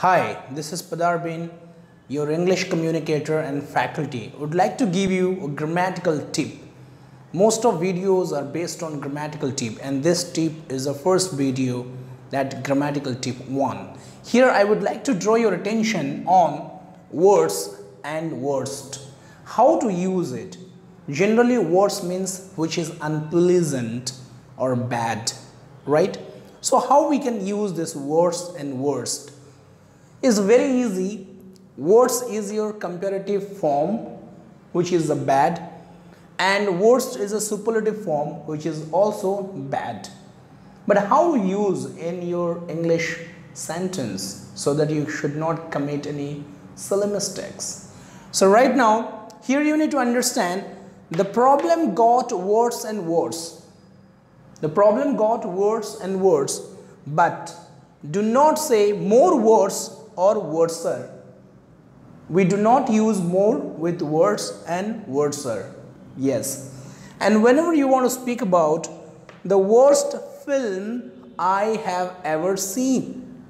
Hi, this is Padarbind, your English communicator and faculty. Would like to give you a grammatical tip. Most of videos are based on grammatical tip and this tip is the first video that grammatical tip 1. Here I would like to draw your attention on worse and worst. How to use it? Generally worse means which is unpleasant or bad, right? So how we can use this worse and worst? Is very easy. Worse is your comparative form which is the bad and worst is a superlative form which is also bad. But how use in your English sentence so that you should not commit any silly mistakes. So right now here you need to understand the problem got worse and worse. The problem got worse and worse but do not say more worse or worser. We do not use more with words and worser. Yes. And whenever you want to speak about the worst film I have ever seen.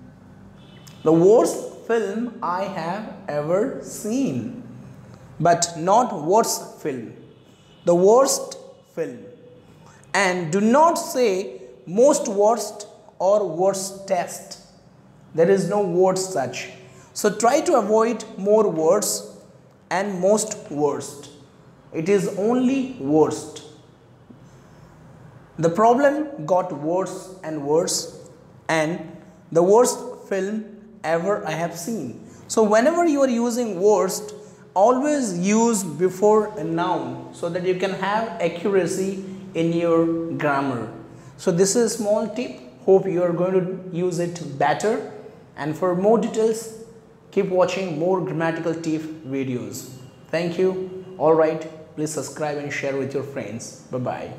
The worst film I have ever seen. But not worst film. The worst film. And do not say most worst or worst test. There is no word such. So try to avoid more words and most worst. It is only worst. The problem got worse and worse and the worst film ever I have seen. So whenever you are using worst, always use before a noun so that you can have accuracy in your grammar. So this is a small tip. Hope you are going to use it better. And for more details, keep watching more grammatical tip videos. Thank you. Alright, please subscribe and share with your friends. Bye-bye.